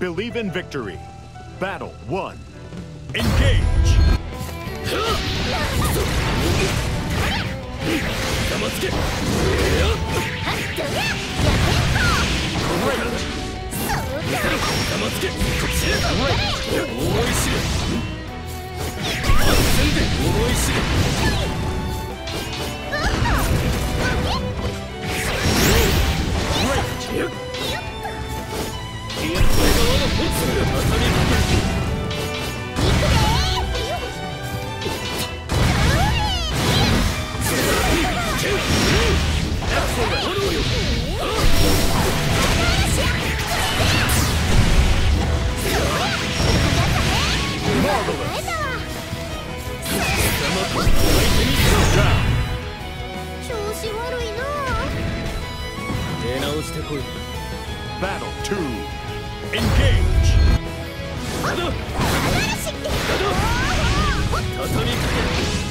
Believe in victory. Battle one. Engage. 黙つけ Great. 黙つけこっちへ思い知れ安全で思い知れ 悪いな出直してこい Battle two. Engage. ただ嵐って畳みかけ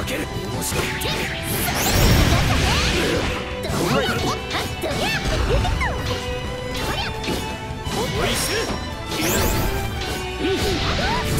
それ負ける。面白い。思い知れ消えろどう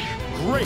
Great.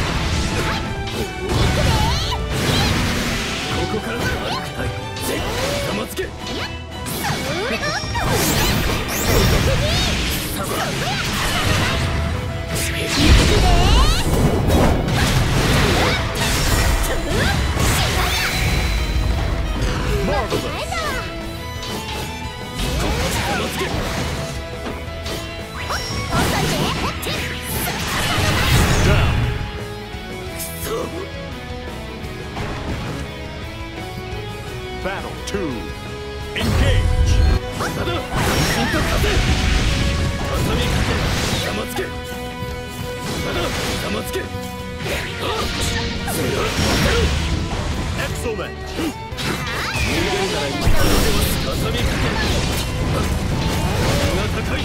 ここからは悪くない。ぜ黙つけ。Marvelous. Battle 2 Engage. ただ心と風畳みかけ黙つけただ黙つけあそれは分かる Excellent. 逃げるなら今からでは畳みかけるが高い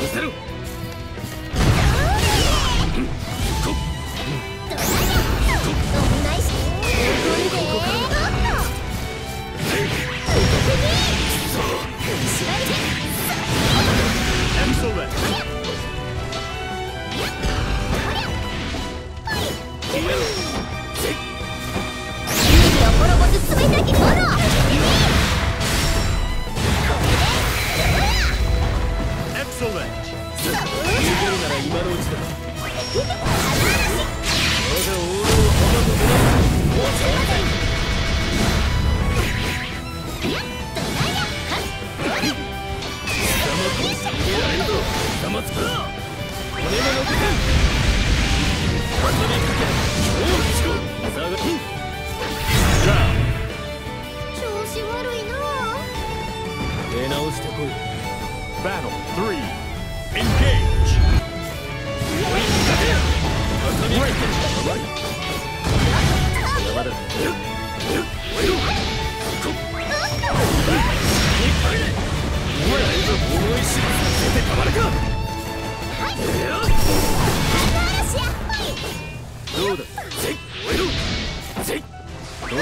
見せろ Let it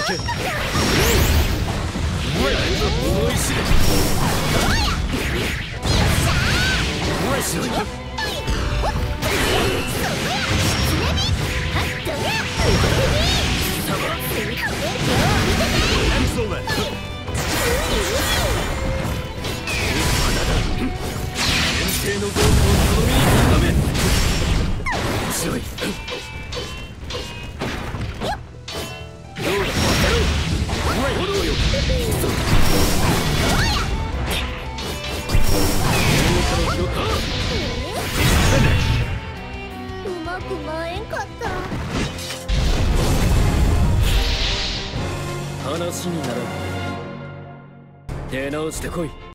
けお前らこの石でお前らマまえんかった。話にならん出直してこい。